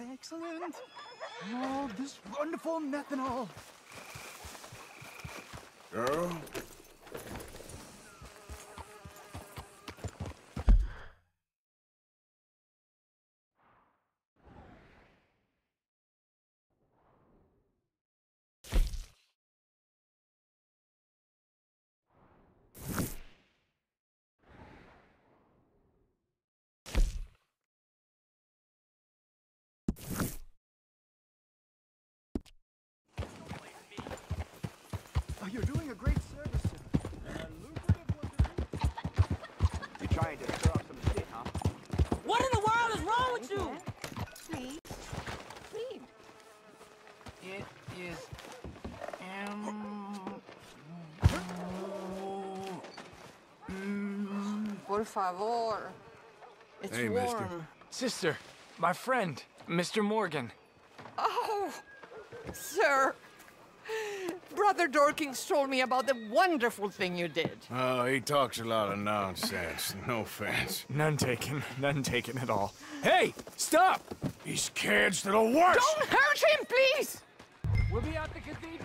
Excellent. Oh, this wonderful methanol. Girl? Oh, you're doing a great service, sir. A lucrative one to do. You trying to stir up some shit, huh? What in the world is wrong with you? Please. Please. It is. Um. Mm, por favor. It's Hey, warm. mister. Sister, my friend, Mr. Morgan. Oh, sir. Brother Dorkins told me about the wonderful thing you did. Oh, he talks a lot of nonsense. No offense. None taken, none taken at all. Hey, stop! These kids, they're the worst! Don't hurt him, please! We'll be at the cathedral.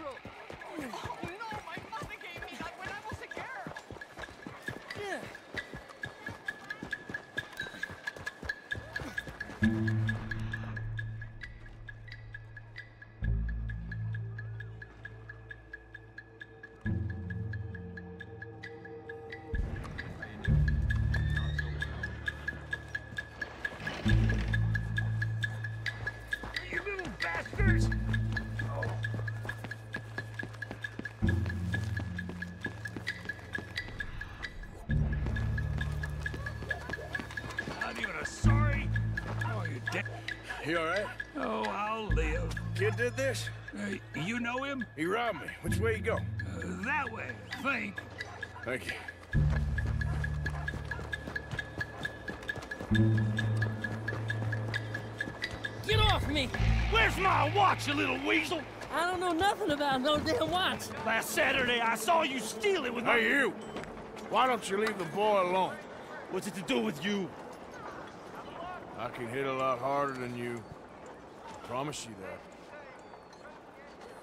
You dead. You alright? Oh, I'll live. Kid did this? Uh, you know him? He robbed me. Which way you go? Uh, that way, I think. Thank you. Get off me! Where's my watch, you little weasel? I don't know nothing about no damn watch. Last Saturday, I saw you steal it with my... Hey, you! Why don't you leave the boy alone? What's it to do with you? I can hit a lot harder than you. I promise you that.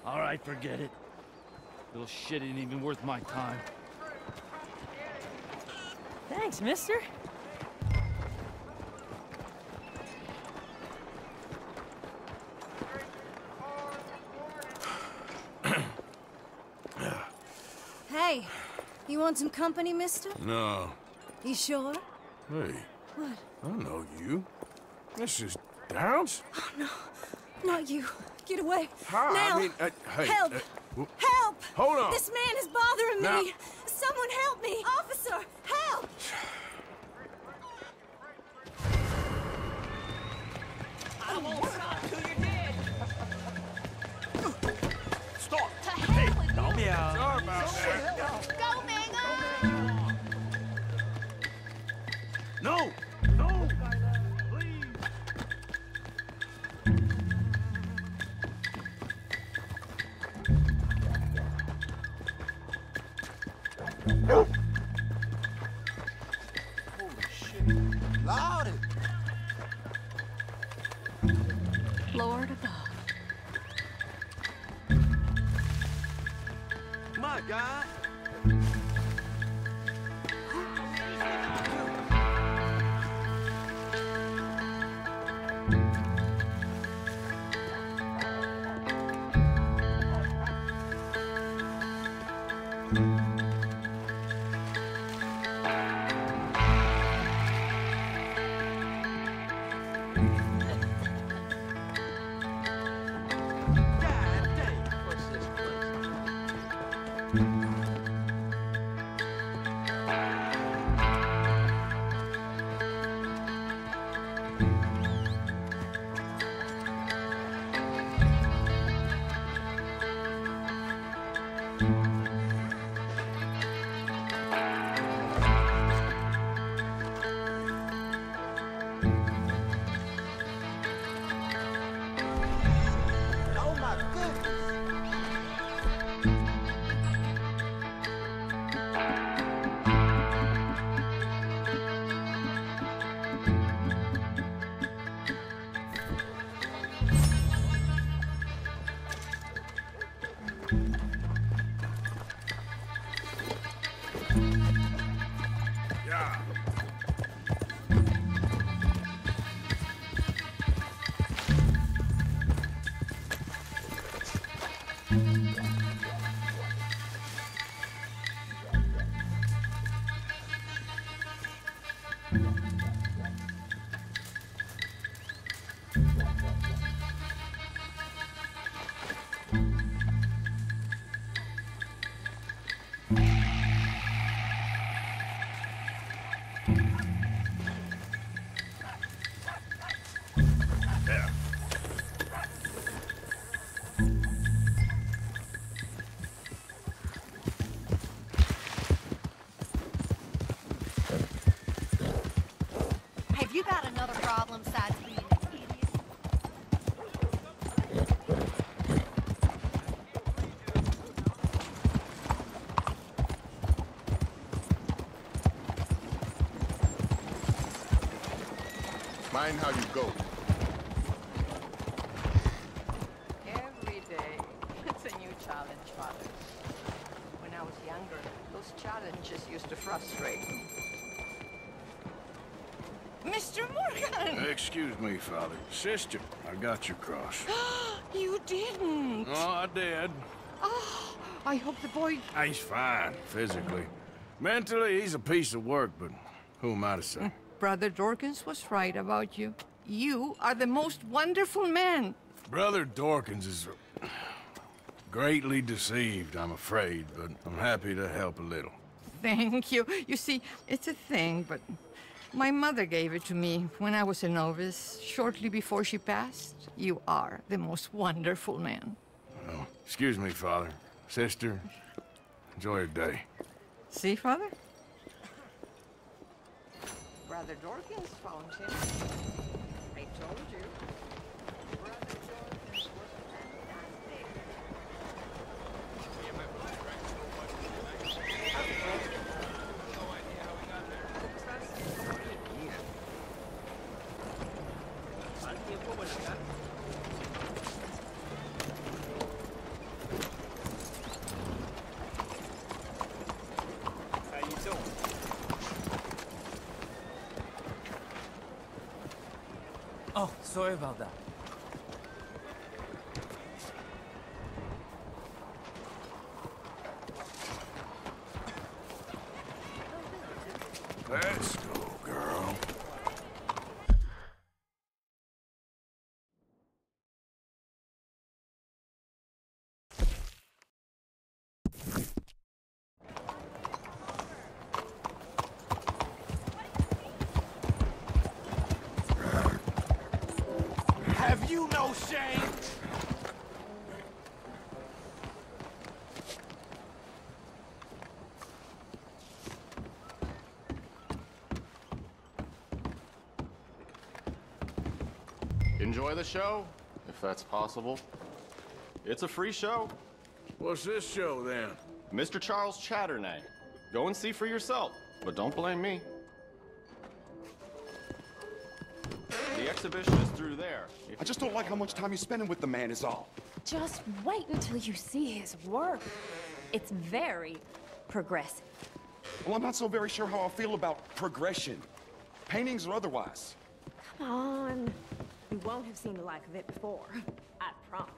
All right, forget it. Little shit ain't even worth my time. Thanks, mister. Hey, you want some company, mister? No. You sure? Hey, What? I know you. This is Downs? Oh no. Not you. Get away. Hi, now. I mean, uh, hey. Help! uh, Help! Hold on. This man is bothering Now- me. Someone help me. Officer, help! I won't stop till you're dead. Stop! To hell with Don't be out. Sorry about that. Lord above. My God. God dang. You got another problem besides being? Mind how you go. Every day, it's a new challenge, Father. When I was younger, those challenges used to frustrate me. Mr. Morgan! Excuse me, Father. Sister, I got your cross. You didn't! Oh, I did. Oh, I hope the boy... He's fine, physically. Mentally, he's a piece of work, but who am I to say? Brother Dorkins was right about you. You are the most wonderful man. Brother Dorkins is greatly deceived, I'm afraid, but I'm happy to help a little. Thank you. You see, it's a thing, but my mother gave it to me when I was a novice, shortly before she passed. You are the most wonderful man. Well, excuse me, Father. Sister, enjoy your day. See, Father? Brother Dorkins found him. I told you. Sorry about that. Let's go, girl. Have you no shame? Enjoy the show, if that's possible. It's a free show. What's this show, then? Mr. Charles Châtenay. Go and see for yourself, but don't blame me. Exhibition is through there. If I just don't like how much time you're spending with the man is all. Just wait until you see his work. It's very progressive. Well, I'm not so very sure how I feel about progression. Paintings or otherwise. Come on. You won't have seen the like of it before. I promise.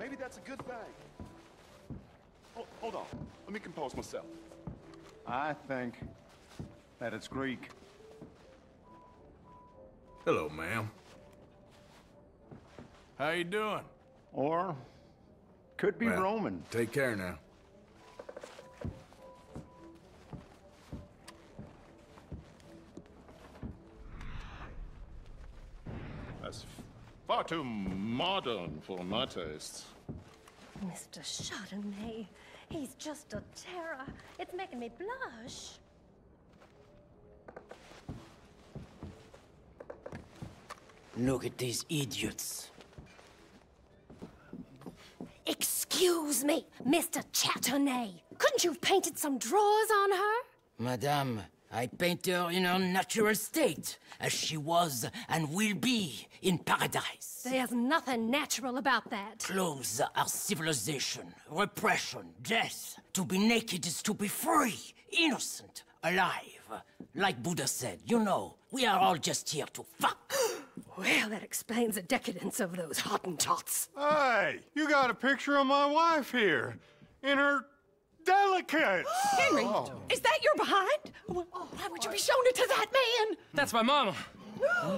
Maybe that's a good thing. Hold, hold on. Let me compose myself. I think that it's Greek. Hello, ma'am. How you doing? Or could be Well, Roman. Take care now. That's far too modern for my tastes. Mr. Châtenay, he's just a terror. It's making me blush. Look at these idiots. Excuse me, Mr. Châtenay. Couldn't you have painted some drawers on her? Madame, I paint her in her natural state, as she was and will be in paradise. There's nothing natural about that. Clothes are civilization, repression, death. To be naked is to be free, innocent, alive. Like Buddha said, you know, we are all just here to fuck. Well, that explains the decadence of those Hottentots. Hey, you got a picture of my wife here. In her delicates. Henry, oh. is that your behind? Why would you be showing it to that man? That's my mama.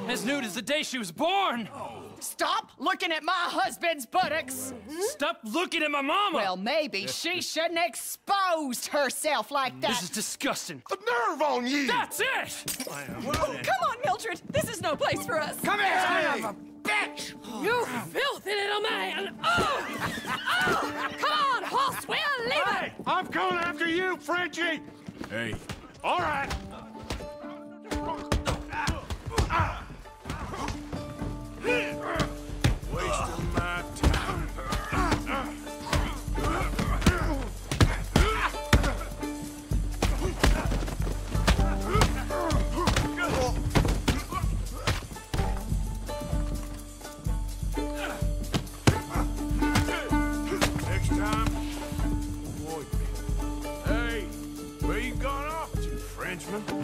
As nude as the day she was born. Oh. Stop looking at my husband's buttocks. Stop looking at my mama. Well, maybe she shouldn't expose herself like that. This is disgusting. The nerve on you! That's it! Come on, Mildred. This is no place for us. Come here, Son son of a bitch! Oh, you filthy little man! Oh! oh! Come on, horse, we'll leave Hey, I'm coming after you, Frenchie! Hey, All right.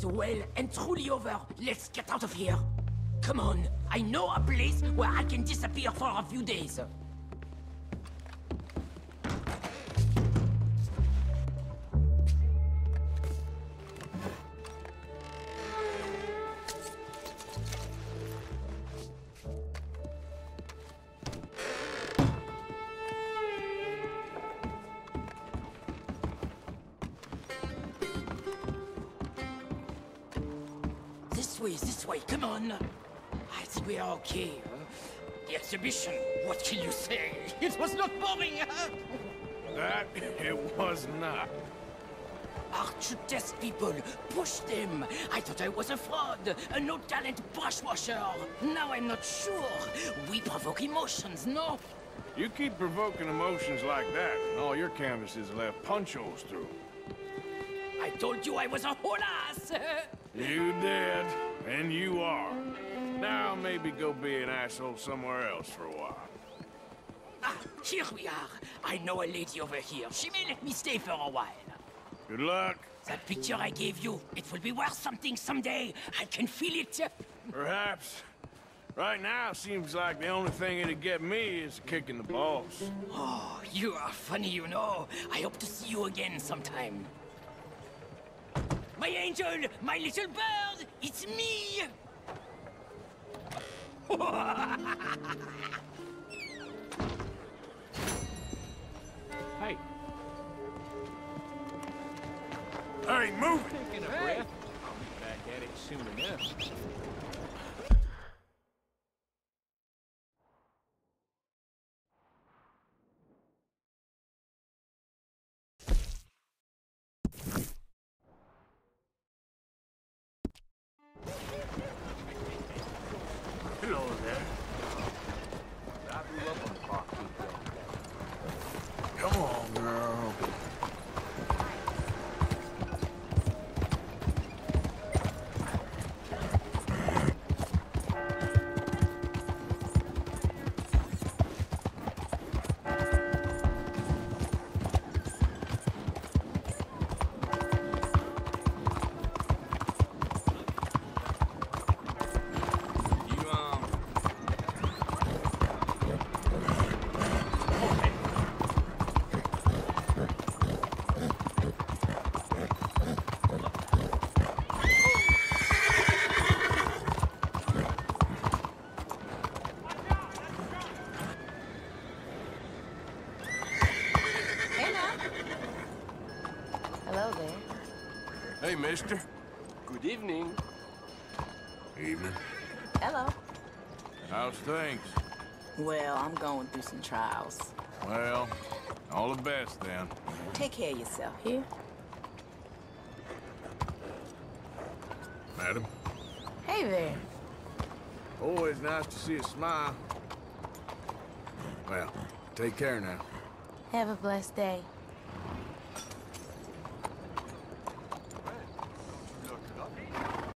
is well and truly over. Let's get out of here. Come on, I know a place where I can disappear for a few days. Come on. I think we are okay. The exhibition, what can you say? It was not boring. That it was not. Art should test people, push them. I thought I was a fraud, a no-talent brushwasher. Now I'm not sure. We provoke emotions, no? You keep provoking emotions like that, and all your canvases left punch holes through. I told you I was a whole ass. You did, and you maybe go be an asshole somewhere else for a while. ah, here we are. I know a lady over here. She may let me stay for a while. Good luck. That picture I gave you, it will be worth something someday. I can feel it. Perhaps. Right now, seems like the only thing it'd get me is kicking the balls. Oh, you are funny, you know. I hope to see you again sometime. My angel, my little bird, it's me! Hey. Hey, move it! Taking a breath. I'll be back at it soon enough. Mister. Good evening. Evening. Hello. How's things? Well, I'm going through some trials. Well, all the best then. Take care of yourself, here? Madam. Hey there. Always nice to see a smile. Well, take care now. Have a blessed day.